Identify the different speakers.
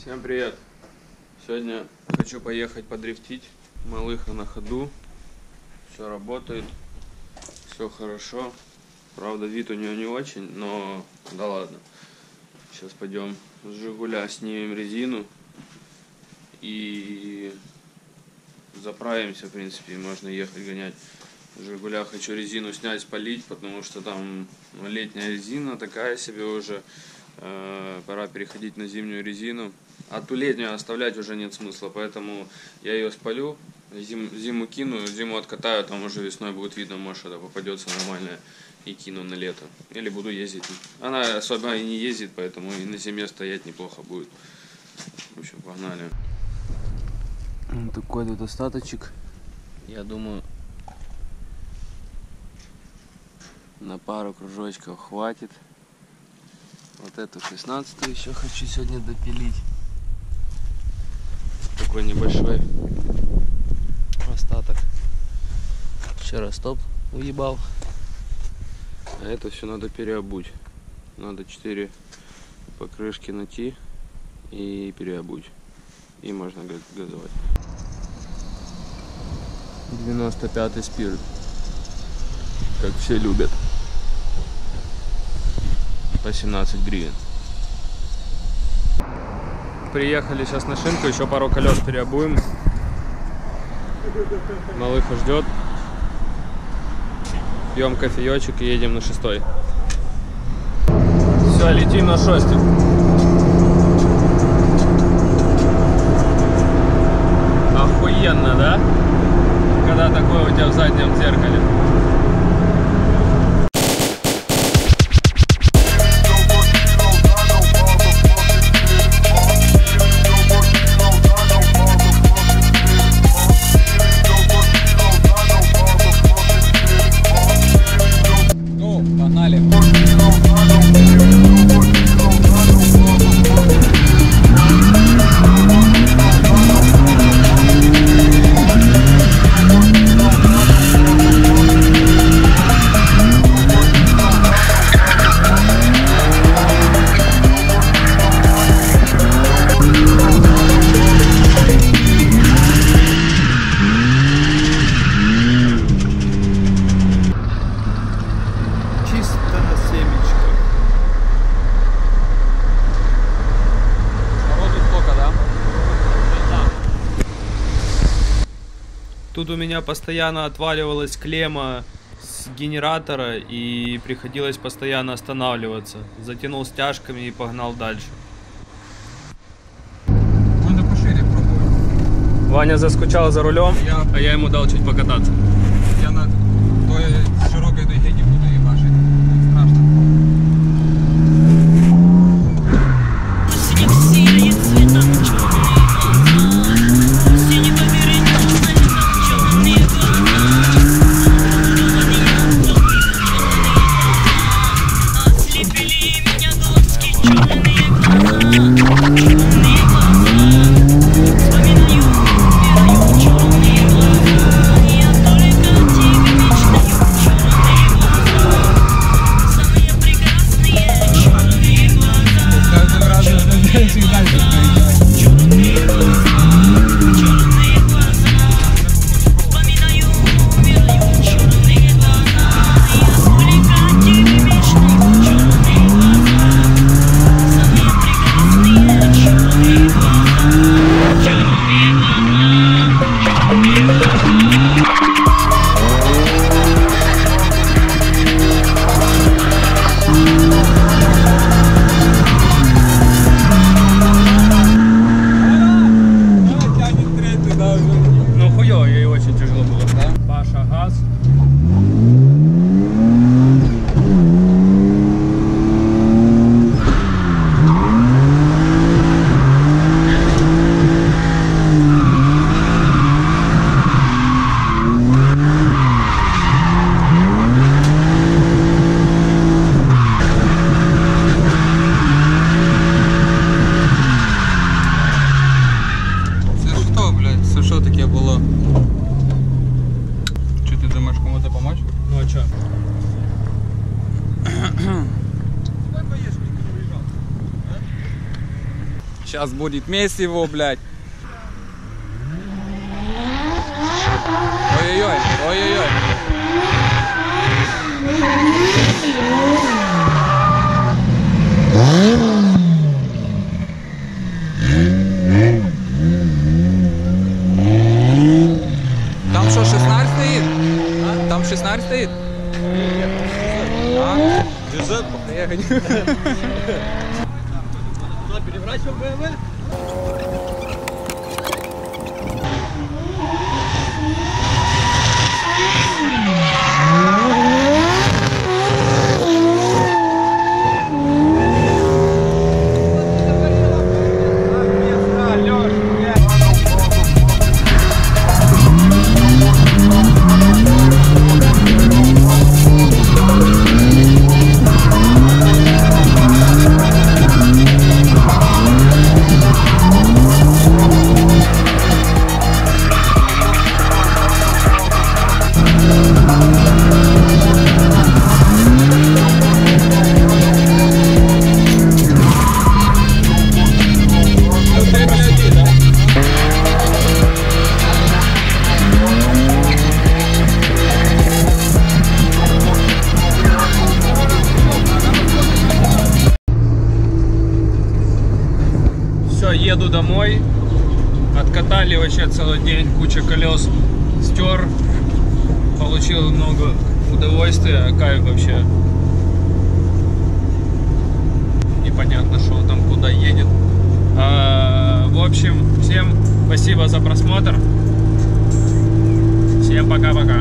Speaker 1: Всем привет! Сегодня хочу поехать подрифтить. Малыха на ходу. Все работает. Все хорошо. Правда, вид у нее не очень, но да ладно. Сейчас пойдем с Жигуля снимем резину. И заправимся, в принципе, можно ехать гонять. Жигуля хочу резину снять, спалить, потому что там летняя резина такая себе уже. Э, пора переходить на зимнюю резину. А ту летнюю оставлять уже нет смысла, поэтому я ее спалю, зим, зиму кину, зиму откатаю, там уже весной будет видно, может это попадется нормальная и кину на лето. Или буду ездить. Она особо и не ездит, поэтому и на зиме стоять неплохо будет. В общем, погнали. Вот такой тут остаточек. Я думаю, на пару кружочков хватит. Вот эту 16 еще хочу сегодня допилить. Такой небольшой остаток. Вчера стоп уебал. А это все надо переобуть. Надо 4 покрышки найти и переобуть. И можно газовать. 95 спирт. Как все любят по 17 гривен. Приехали сейчас на шинку, еще пару колес переобуем. Малыха ждет. Пьем кофеечек и едем на шестой. Все, летим на шостик. Тут у меня постоянно отваливалась клемма с генератора и приходилось постоянно останавливаться. Затянул стяжками и погнал дальше.
Speaker 2: Надо пошире пробовать.
Speaker 1: Ваня заскучал за рулем,
Speaker 2: Я-
Speaker 1: а я ему дал чуть покататься.
Speaker 3: Че ты думаешь, кому-то помочь? Ну а че?
Speaker 2: Сейчас будет месиво, блядь. Я гоню.
Speaker 1: Все, еду домой. Откатали вообще целый день, куча колес стер. Получил много удовольствия, кайф вообще. Непонятно, что там куда едет. А, в общем, всем спасибо за просмотр. Всем пока-пока.